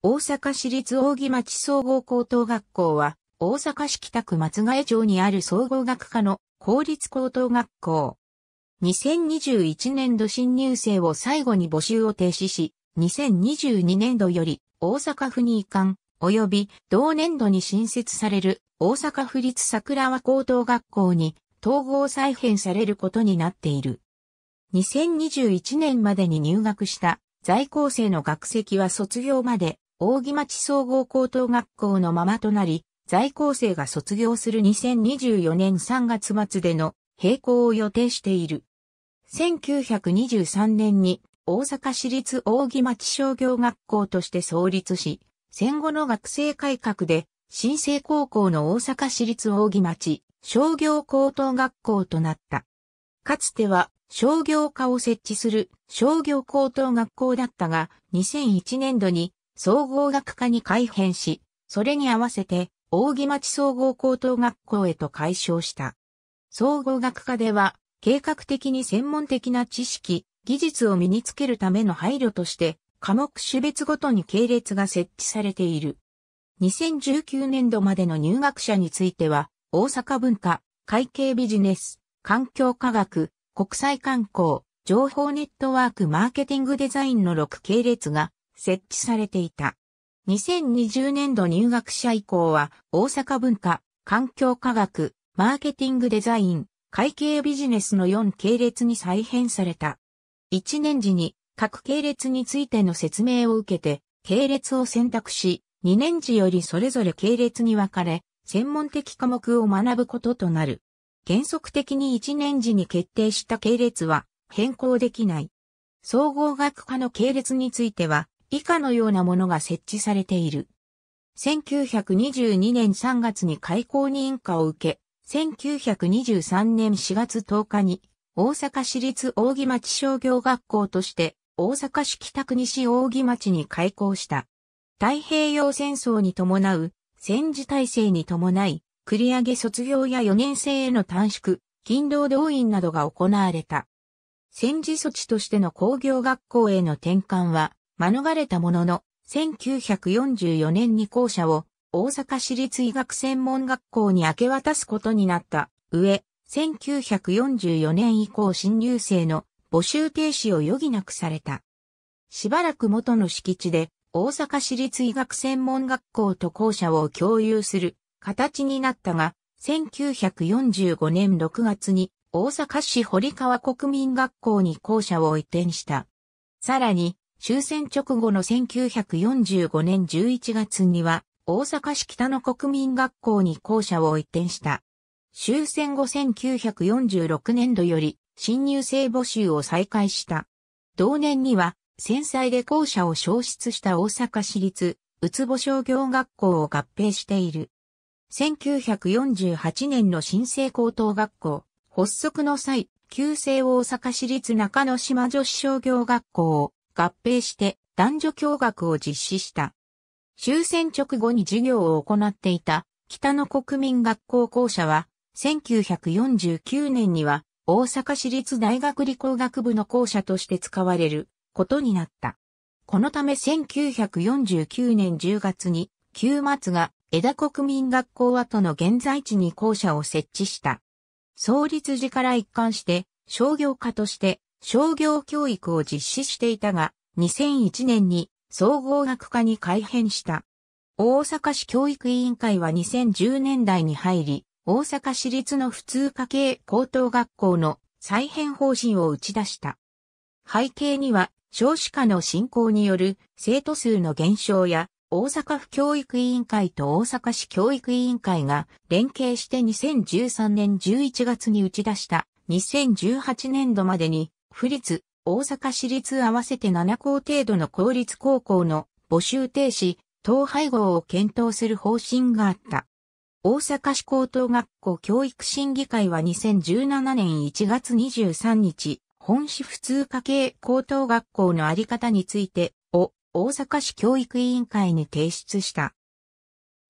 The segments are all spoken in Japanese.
大阪市立扇町総合高等学校は、大阪市北区松ヶ江町にある総合学科の公立高等学校。2021年度新入生を最後に募集を停止し、2022年度より大阪府に移管及び同年度に新設される大阪府立桜和高等学校に統合再編されることになっている。2021年までに入学した在校生の学籍は卒業まで扇町総合高等学校のままとなり、在校生が卒業する2024年3月末での並行を予定している。1923年に大阪市立扇町商業学校として創立し、戦後の学生改革で新生高校の大阪市立扇町商業高等学校となった。かつては商業科を設置する商業高等学校だったが、2001年度に総合学科に改編し、それに合わせて、扇町総合高等学校へと改称した。総合学科では、計画的に専門的な知識、技術を身につけるための配慮として、科目種別ごとに系列が設置されている。2019年度までの入学者については、大阪文化、会計ビジネス、環境科学、国際観光、情報ネットワークマーケティングデザインの6系列が設置されていた。2020年度入学者以降は、大阪文化、環境科学、マーケティングデザイン、会計ビジネスの4系列に再編された。1年時に各系列についての説明を受けて、系列を選択し、2年時よりそれぞれ系列に分かれ、専門的科目を学ぶこととなる。原則的に1年時に決定した系列は変更できない。総合学科の系列については、以下のようなものが設置されている。1922年3月に開校認可を受け、1923年4月10日に大阪市立扇町商業学校として大阪市北区西扇町に開校した。太平洋戦争に伴う戦時体制に伴い、繰り上げ卒業や4年生への短縮、勤労動員などが行われた。戦時措置としての工業学校への転換は、免れたものの、1944年に校舎を大阪市立医学専門学校に明け渡すことになった上、1944年以降新入生の募集停止を余儀なくされた。しばらく元の敷地で大阪市立医学専門学校と校舎を共有する形になったが、1945年6月に大阪市堀川国民学校に校舎を移転した。さらに、終戦直後の1945年11月には、大阪市北の国民学校に校舎を移転した。終戦後1946年度より新入生募集を再開した。同年には、戦災で校舎を消失した大阪市立、うつぼ商業学校を合併している。1948年の新生高等学校、発足の際、旧制大阪市立中野島女子商業学校を合併して男女共学を実施した。終戦直後に授業を行っていた北の国民学校校舎は1949年には大阪市立大学理工学部の校舎として使われることになった。このため1949年10月に旧松が枝国民学校跡の現在地に校舎を設置した。創立時から一貫して商業科として商業教育を実施していたが、2001年に総合学科に改編した。大阪市教育委員会は2010年代に入り、大阪市立の普通科系高等学校の再編方針を打ち出した。背景には少子化の進行による生徒数の減少や大阪府教育委員会と大阪市教育委員会が連携して2013年11月に打ち出した2018年度までに府立、大阪市立合わせて7校程度の公立高校の募集停止、統廃合を検討する方針があった。大阪市高等学校教育審議会は2017年1月23日、本市普通科系高等学校のあり方について、を大阪市教育委員会に提出した。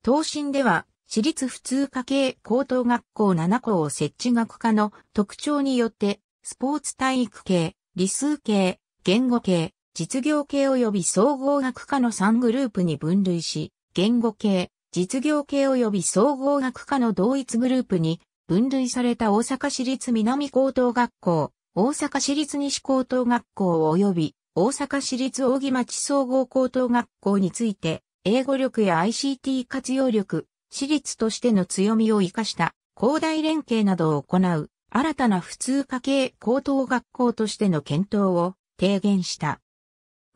答申では、私立普通科系高等学校7校を設置学科の特徴によってスポーツ体育系、理数系、言語系、実業系及び総合学科の3グループに分類し、言語系、実業系及び総合学科の同一グループに分類された大阪市立南高等学校、大阪市立西高等学校及び大阪市立扇町総合高等学校について、英語力や ICT 活用力、私立としての強みを活かした広大連携などを行う新たな普通科系高等学校としての検討を提言した。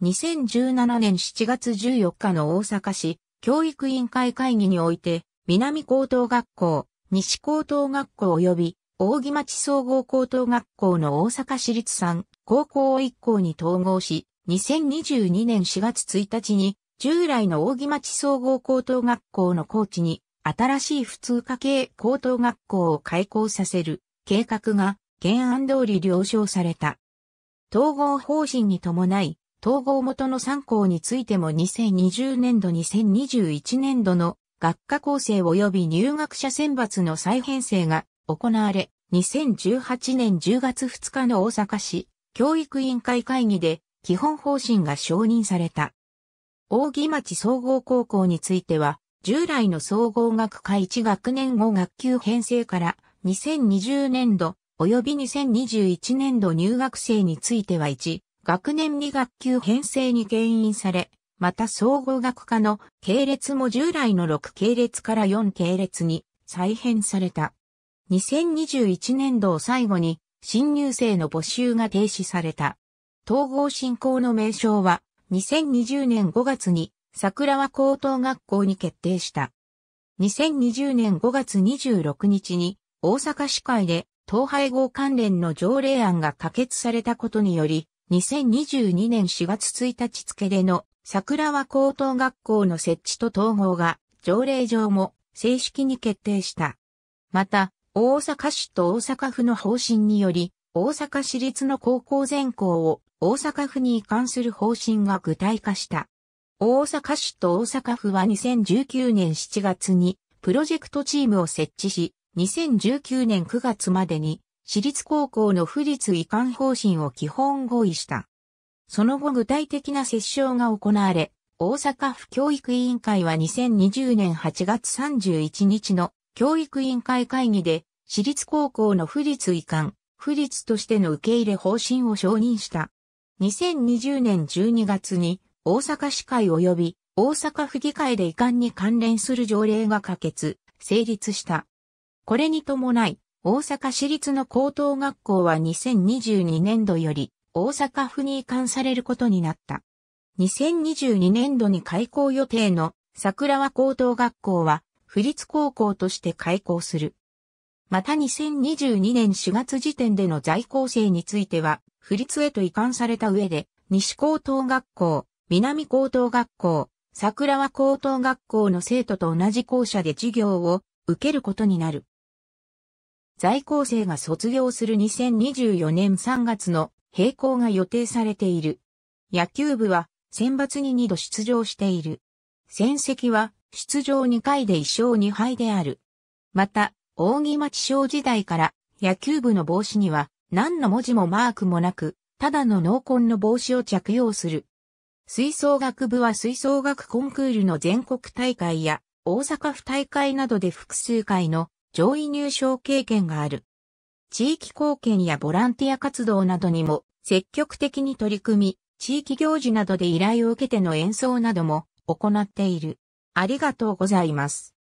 2017年7月14日の大阪市教育委員会会議において、南高等学校、西高等学校及び扇町総合高等学校の大阪市立産高校を一校に統合し、2022年4月1日に従来の扇町総合高等学校の校地に新しい普通科系高等学校を開校させる計画が原案通り了承された。統合方針に伴い、統合元の3校についても2020年度2021年度の学科構成及び入学者選抜の再編成が行われ、2018年10月2日の大阪市教育委員会会議で基本方針が承認された。扇町総合高校については、従来の総合学科1学年後学級編成から2020年度及び2021年度入学生については1学年2学級編成に牽引され、また総合学科の系列も従来の6系列から4系列に再編された。2021年度を最後に新入生の募集が停止された。統合進行の名称は2020年5月に桜和高等学校に決定した。2020年5月26日に大阪市会で統廃合関連の条例案が可決されたことにより、2022年4月1日付での桜和高等学校の設置と統合が条例上も正式に決定した。また、大阪市と大阪府の方針により、大阪市立の高校全校を大阪府に移管する方針が具体化した。大阪市と大阪府は2019年7月にプロジェクトチームを設置し、2019年9月までに私立高校の府立移管方針を基本合意した。その後具体的な折衝が行われ、大阪府教育委員会は2020年8月31日の教育委員会会議で私立高校の府立移管、府立としての受け入れ方針を承認した。2020年12月に大阪市会及び大阪府議会で遺憾に関連する条例が可決、成立した。これに伴い、大阪市立の高等学校は2022年度より大阪府に移管されることになった。2022年度に開校予定の桜和高等学校は、府立高校として開校する。また2022年4月時点での在校生については、府立へと移管された上で、西高等学校、南高等学校、桜和高等学校の生徒と同じ校舎で授業を受けることになる。在校生が卒業する2024年3月の並行が予定されている。野球部は選抜に2度出場している。戦績は出場2回で1勝2敗である。また、扇町小時代から野球部の帽子には何の文字もマークもなく、ただの濃紺の帽子を着用する。吹奏楽部は吹奏楽コンクールの全国大会や大阪府大会などで複数回の上位入賞経験がある。地域貢献やボランティア活動などにも積極的に取り組み、地域行事などで依頼を受けての演奏なども行っている。ありがとうございます。